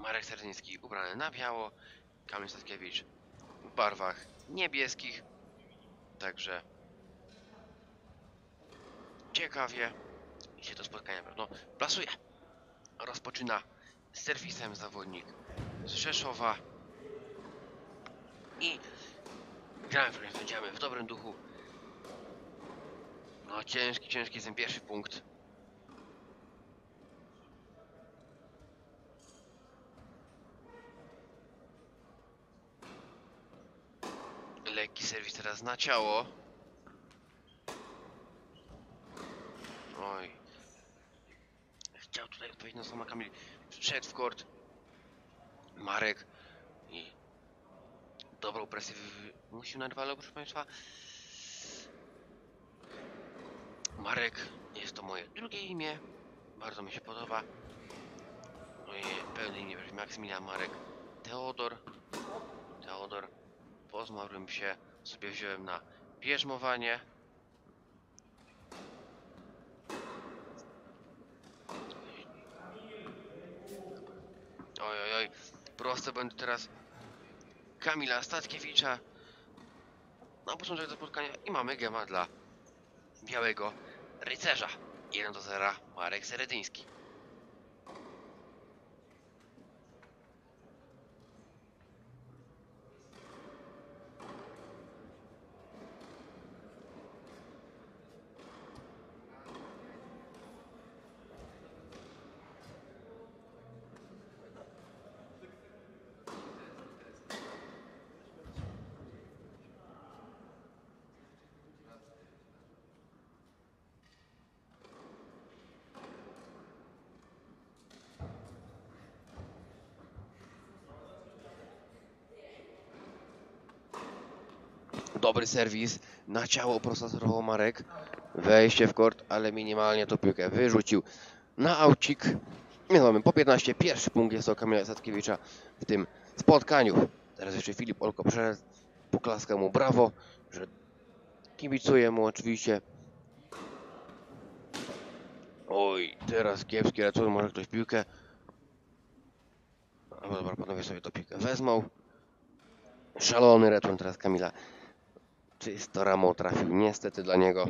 Marek Serdyński ubrany na biało, Kamil Statkiewicz w barwach niebieskich. Także ciekawie się to spotkanie pewno plasuje. Rozpoczyna serwisem zawodnik z Rzeszowa i gramy w będziemy w dobrym duchu. No ciężki, ciężki jest ten pierwszy punkt. Lekki serwis teraz na ciało. Oj. Chciał tutaj odpowiedzieć na słowa Kamil. Wszedł w kort. Marek. I dobrą presję wymusił na rywalu, proszę Państwa. Marek, jest to moje drugie imię. Bardzo mi się podoba. Moje pełne imię brzmi Maksymilian Marek Teodor. Teodor. Po zmarłym się sobie wziąłem na bierzmowanie. Oj, oj, oj. Prosto będę teraz Kamila Statkiewicza. Na początek do spotkania i mamy gema dla Białego Rycerza. 1 do 0 Marek Seredyński. Dobry serwis. Na ciało prostorował Marek. Wejście w kort, ale minimalnie tą piłkę wyrzucił na aucik. Mamy po 15. Pierwszy punkt jest o Kamila Satkiewicza w tym spotkaniu. Teraz jeszcze Filip Olko przed. Poklaska mu brawo, że kibicuję mu oczywiście. Oj, teraz kiepski retur, może ktoś piłkę. No dobra, panowie sobie to piłkę wezmą. Szalony return teraz Kamila. Czysto ramą trafił, niestety dla niego.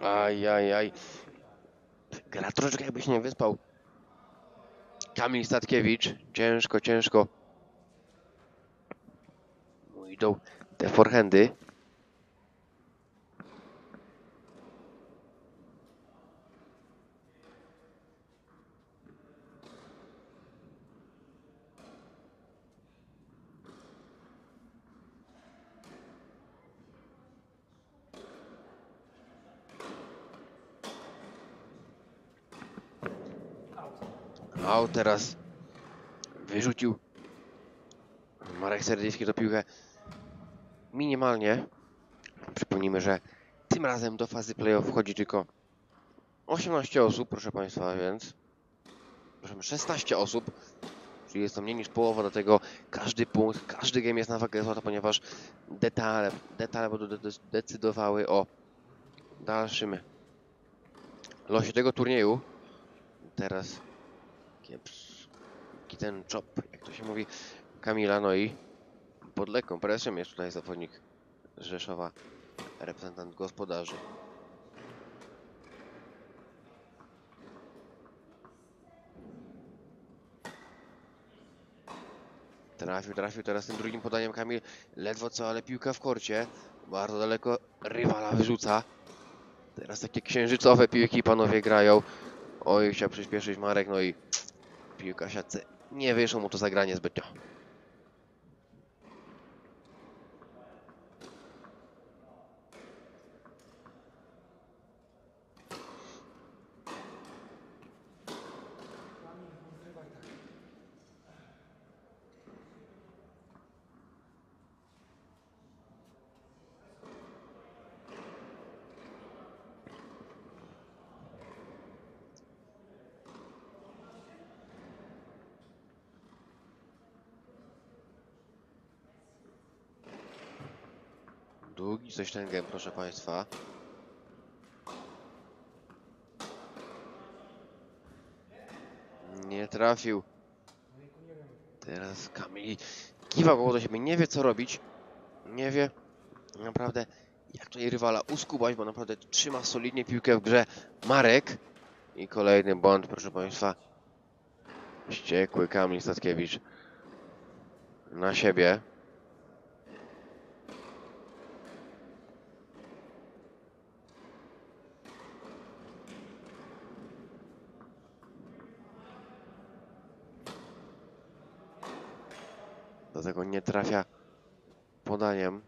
Aj, aj, aj. Gra troszeczkę jakby się nie wyspał. Kamil Statkiewicz. Ciężko, ciężko. No idą te forehandy. A teraz wyrzucił Marek Serdyjski do piłkę minimalnie. Przypomnijmy, że tym razem do fazy playoff wchodzi tylko 18 osób, proszę Państwa, więc proszę, 16 osób, czyli jest to mniej niż połowa, do tego każdy punkt, każdy game jest na wagę złota, ponieważ detale, detale będą de- decydowały o dalszym losie tego turnieju. Teraz kiepski ten chop, jak to się mówi, Kamila, no i pod lekką presją jest tutaj zawodnik Rzeszowa, reprezentant gospodarzy. Trafił, trafił teraz tym drugim podaniem Kamil, ledwo co, ale piłka w korcie, bardzo daleko rywala wyrzuca. Teraz takie księżycowe piłki panowie grają. Oj, chciał przyspieszyć Marek, no i piłka w siatce. Nie wyszło mu to zagranie zbytnio. Game, proszę państwa. Nie trafił. Teraz Kamil kiwa głową do siebie, nie wie co robić. Nie wie naprawdę jak tutaj rywala uskubać, bo naprawdę trzyma solidnie piłkę w grze Marek. I kolejny błąd, proszę państwa. Wściekły Kamil Statkiewicz na siebie. Dlatego nie trafia podaniem.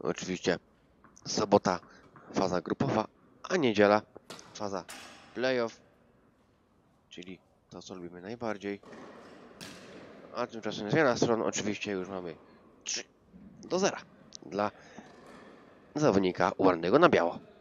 Oczywiście sobota faza grupowa, a niedziela faza playoff, czyli to co lubimy najbardziej. A tymczasem zmiana stron oczywiście już mamy 3 do 0 dla zawodnika ubranego na biało.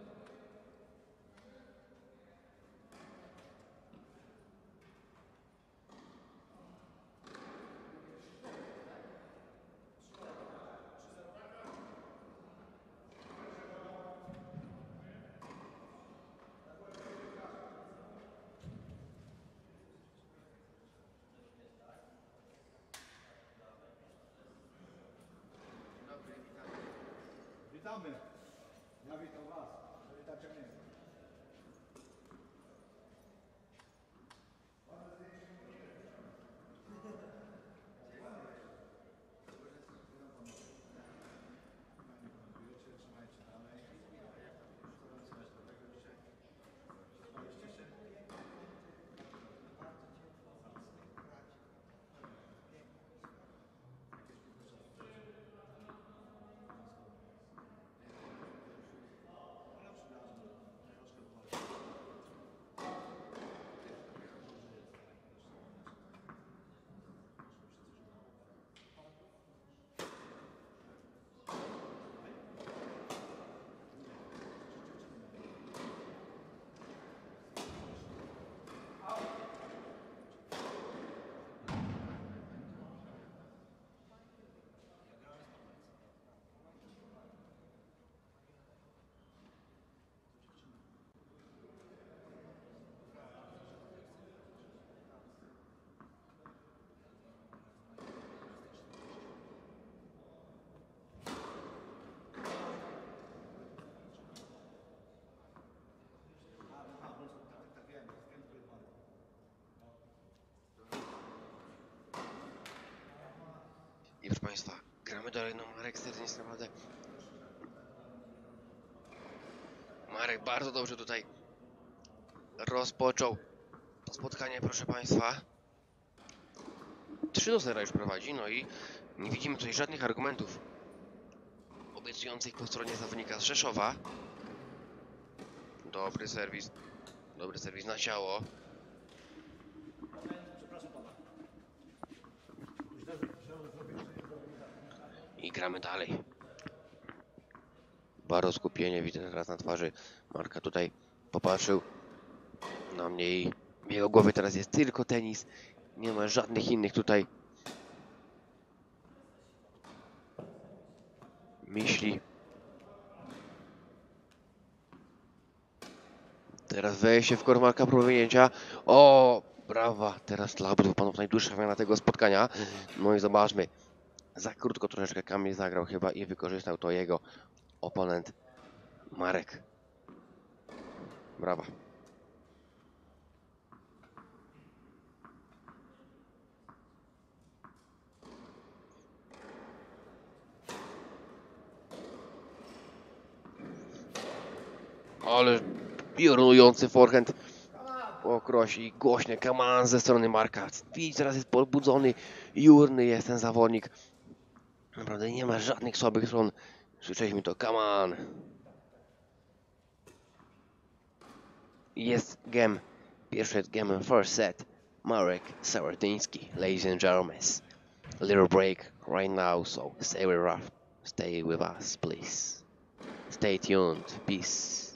Państwa, gramy dalej, no Marek Sterny jest naprawdę... Marek bardzo dobrze tutaj rozpoczął to spotkanie, proszę Państwa. 3 do 0 już prowadzi, no i nie widzimy tutaj żadnych argumentów obiecujących po stronie zawodnika z Rzeszowa. Dobry serwis, dobry serwis na ciało. I gramy dalej. Bardzo skupienie widzę teraz na twarzy Marka tutaj popatrzył na mnie i w jego głowie teraz jest tylko tenis. Nie ma żadnych innych tutaj myśli. Teraz wejście w kor Marka próba wyjęcia. O, brawa. Teraz dla obydwu panów najdłuższa wymiana tego spotkania. No i zobaczmy. Za krótko troszeczkę Kamil zagrał chyba i wykorzystał to jego oponent Marek. Brawa. Ale piorunujący forehand pokrosi głośny kaman ze strony Marka. Widz teraz jest podbudzony, jurny jest ten zawodnik. Naprawdę nie ma żadnych słabych stron. Słyszeliśmy to, come on. Jest game. Pierwszy jest first set. Marek Sawardyński, ladies and gentlemen. Little break right now, so stay with us. Stay with us, please. Stay tuned. Peace.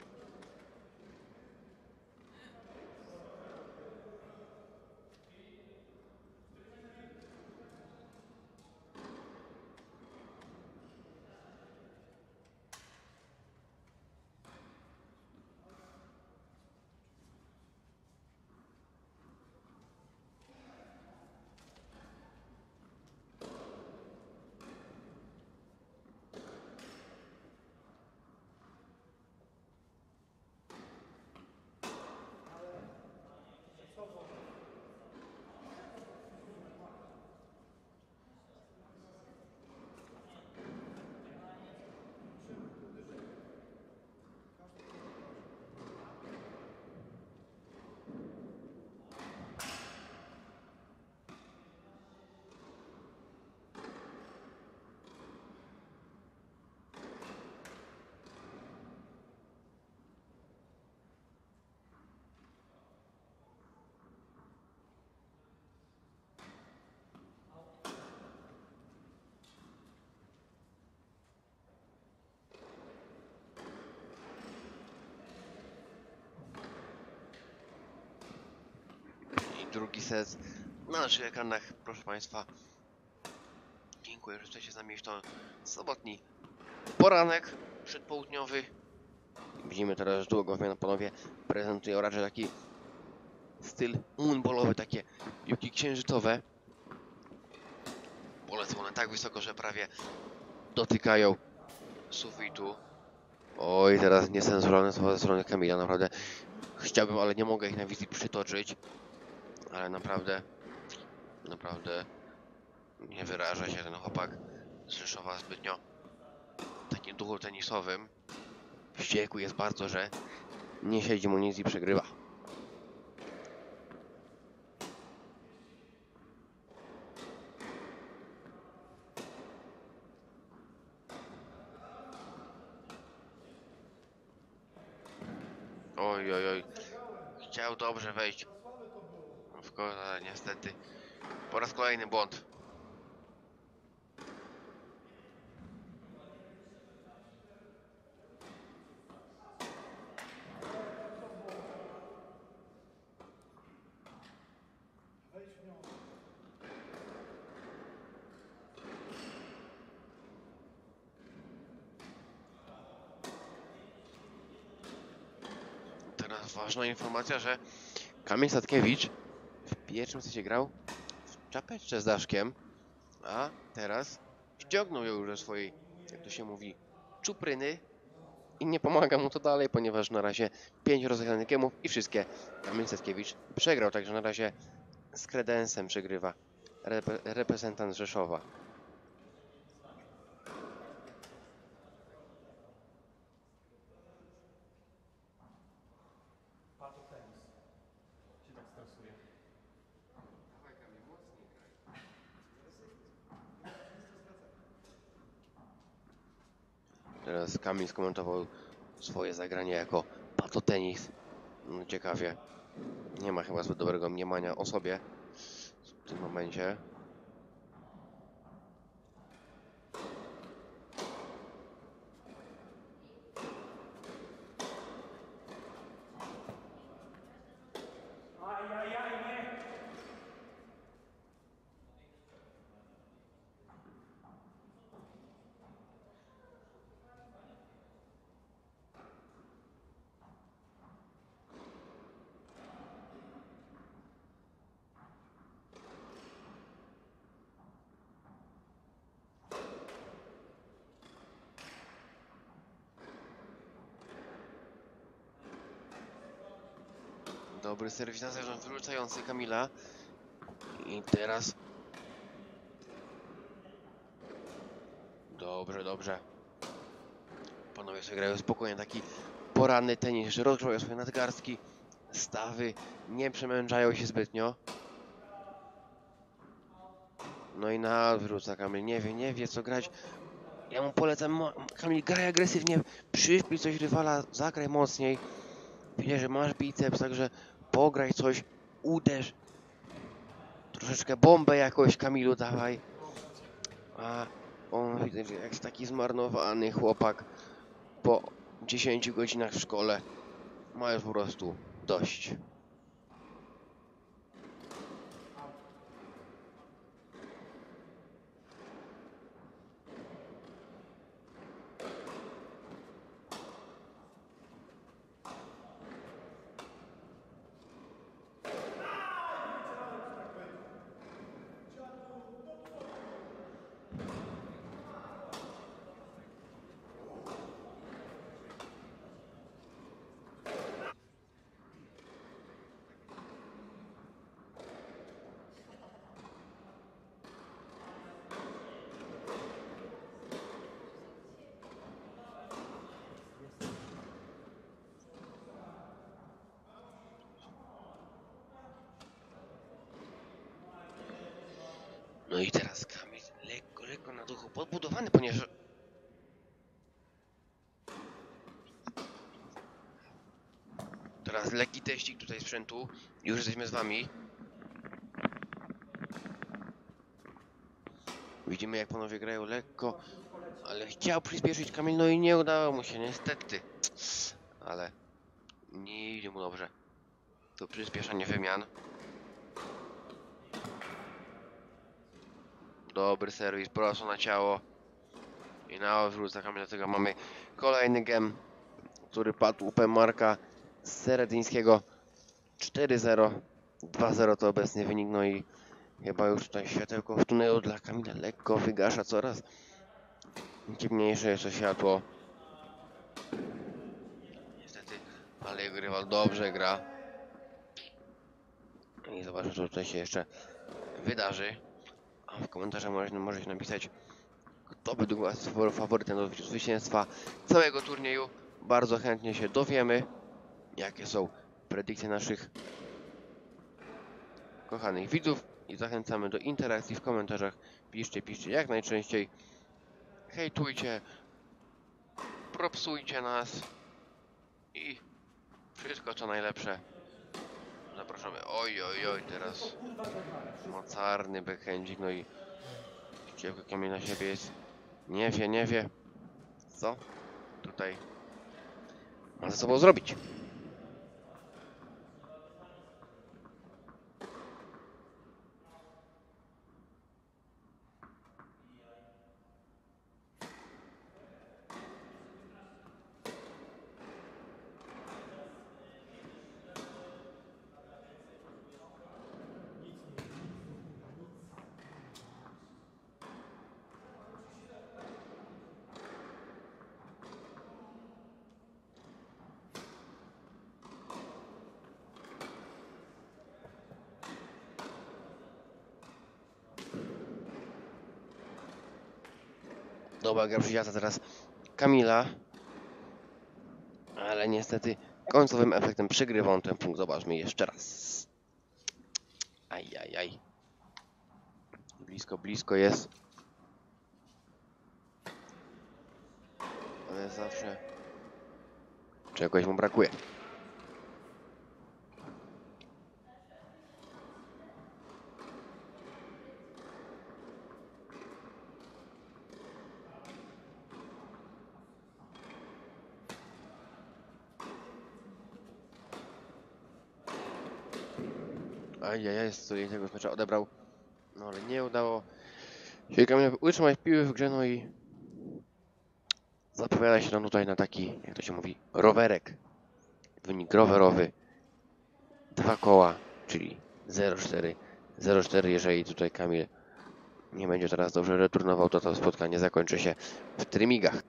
Drugi set na naszych ekranach, proszę Państwa. Dziękuję, że jesteście z nami to sobotni poranek przedpołudniowy. Widzimy teraz długo wymiana panowie prezentują raczej taki styl moonballowy, takie piłki księżycowe. Polecą one tak wysoko, że prawie dotykają sufitu. Oj, teraz niecenzuralne słowa ze strony Kamila, naprawdę chciałbym, ale nie mogę ich na wizji przytoczyć. Ale naprawdę, naprawdę nie wyraża się ten chłopak z Rzeszowa zbytnio takim duchu tenisowym. Wściekły jest bardzo, że nie siedzi mu nic i przegrywa. Oj, oj, oj. Chciał dobrze wejść. Końcu, ale niestety. Po raz kolejny błąd. Ważna informacja, że Kamil Sadkiewicz w pierwszym secie grał w czapeczce z daszkiem, a teraz ściągnął ją już ze swojej, jak to się mówi, czupryny i nie pomaga mu to dalej, ponieważ na razie 5 rozegranych gemów i wszystkie Kamil Sadkiewicz przegrał, także na razie z kredensem przegrywa repre reprezentant Rzeszowa. Pato tenis. Się tak stresuje. Teraz Kamil skomentował swoje zagranie jako patotenis. No, ciekawie. Nie ma chyba zbyt dobrego mniemania o sobie w tym momencie. Ajajaj, nie! Dobry serwis na zewnątrz, wyrzucający Kamila. I teraz... Dobrze, dobrze. Panowie sobie grają spokojnie, taki poranny tenis, rozgrzewają swoje nadgarstki, stawy, nie przemęczają się zbytnio. No i na odwrót Kamil, nie wie, nie wie co grać. Ja mu polecam, Kamil, graj agresywnie, przyszpij coś rywala, zagraj mocniej. Widzę, że masz biceps, także pograj coś, uderz. Troszeczkę bombę jakoś Kamilu dawaj. A on jak taki zmarnowany chłopak po 10 godzinach w szkole ma już po prostu dość. No i teraz Kamil lekko, lekko na duchu podbudowany, ponieważ... Teraz lekki teścik tutaj sprzętu. Już jesteśmy z wami. Widzimy jak panowie grają lekko, ale chciał przyspieszyć Kamil, no i nie udało mu się, niestety. Ale nie idzie mu dobrze. To przyspieszanie wymian. Dobry serwis, prosto na ciało. I na odwrót za tego mamy kolejny gem, który padł u P. Marka Seredyńskiego 4-0. 2-0 to obecny wynik, no i chyba już tutaj światełko w tunelu dla Kamila lekko wygasza coraz. Ciemniejsze to światło. Niestety, ale jego rywal dobrze gra. I zobaczę, co tutaj się jeszcze wydarzy. W komentarzach możecie, możecie napisać, kto według Was faworytem do zwycięstwa całego turnieju. Bardzo chętnie się dowiemy, jakie są predykcje naszych kochanych widzów i zachęcamy do interakcji w komentarzach. Piszcie, piszcie jak najczęściej. Hejtujcie, propsujcie nas i wszystko co najlepsze. Zapraszamy. Oj, oj, oj, teraz mocarny backhandzik, no i ściełko kamień na siebie jest. Nie wie, nie wie. Co tutaj ma ze sobą zrobić. Dobra, gra przyjazda teraz Kamila. Ale niestety końcowym efektem przegrywa on ten punkt. Zobaczmy jeszcze raz. Aj, aj, aj. Blisko, blisko jest. Ale zawsze czegoś mu brakuje. Ajajaj, z której tego mecza odebrał. No ale nie udało się Kamil utrzymać piły w grze, no i zapowiada się nam tutaj na taki, jak to się mówi, rowerek. Wynik rowerowy. Dwa koła, czyli 0-4. 0-4, jeżeli tutaj Kamil nie będzie teraz dobrze returnował, to to spotkanie zakończy się w trymigach.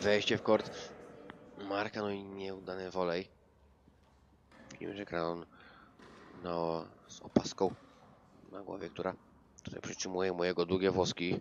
Wejście w kort Marka, no i nieudany wolej. Widzimy, że gra on no, z opaską na głowie, która tutaj przytrzymuje mojego długie włoski.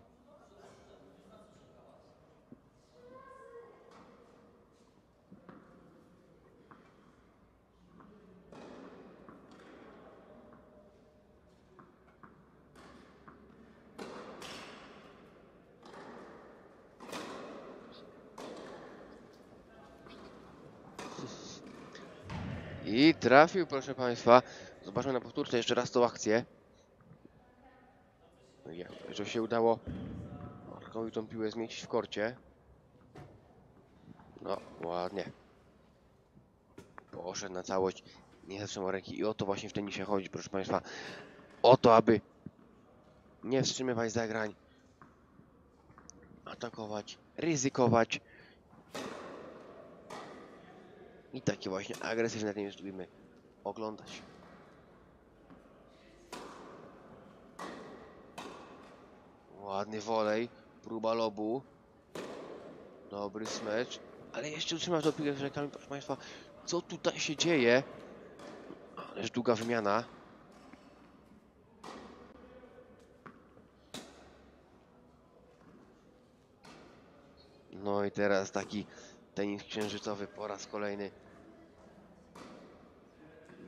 I trafił, proszę Państwa. Zobaczmy na powtórce jeszcze raz tą akcję. No że się udało Markowi tą piłę zmieścić w korcie. No, ładnie. Poszedł na całość. Nie zatrzymał ręki. I o to właśnie w tenisie chodzi, proszę Państwa. O to, aby nie wstrzymywać zagrań. Atakować, ryzykować. I takie właśnie agresywne tenis lubimy oglądać. Ładny wolej, próba lobu. Dobry smecz, ale jeszcze utrzymał to piłkę z rękami, proszę Państwa. Co tutaj się dzieje? Ależ długa wymiana. No i teraz taki tenis księżycowy po raz kolejny.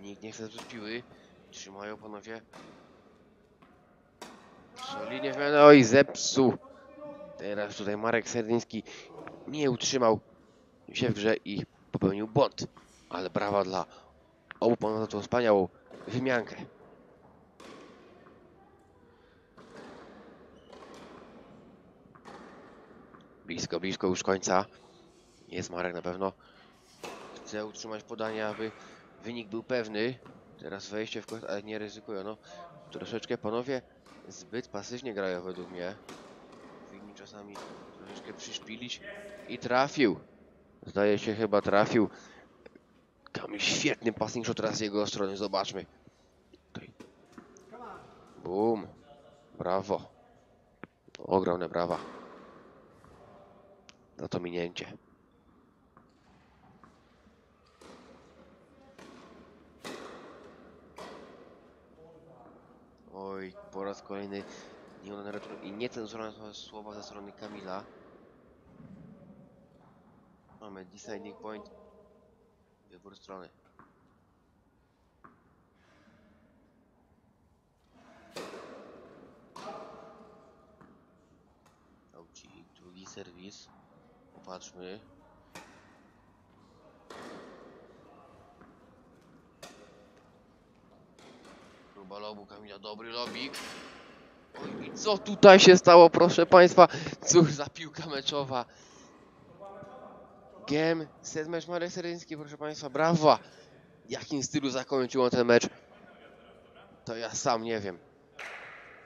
Nikt nie chce zbyt piły. Trzymają panowie. Solidnie wymiana. Oj, zepsuł. Teraz tutaj Marek Serdyński nie utrzymał się w grze i popełnił błąd. Ale brawa dla obu panów za tą wspaniałą wymiankę. Blisko, blisko już końca. Jest Marek na pewno. Chce utrzymać podanie, aby wynik był pewny. Teraz wejście w koszt, ale nie ryzykują. No, troszeczkę panowie zbyt pasywnie grają według mnie. Powinni czasami troszeczkę przyszpilić. I trafił. Zdaje się chyba trafił. Kamil świetny passing shot teraz z jego strony. Zobaczmy. Boom. Brawo. Ogromne brawa. Za to minięcie. Oj, po raz kolejny nieudany retur i słowa ze strony Kamila. Mamy deciding point. Wybór strony. Aucik, drugi serwis. Popatrzmy. Lobu Kamila, dobry lobik. Oj, co tutaj się stało, proszę Państwa? Cóż za piłka meczowa. Game, set mecz Marek Seryński, proszę Państwa, brawa! W jakim stylu zakończył on ten mecz? To ja sam nie wiem.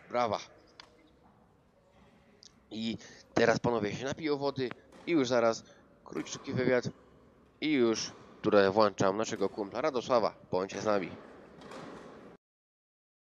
Brawa. I teraz panowie się napiją wody i już zaraz króciutki wywiad i już tutaj włączam naszego kumpla Radosława. Bądźcie z nami.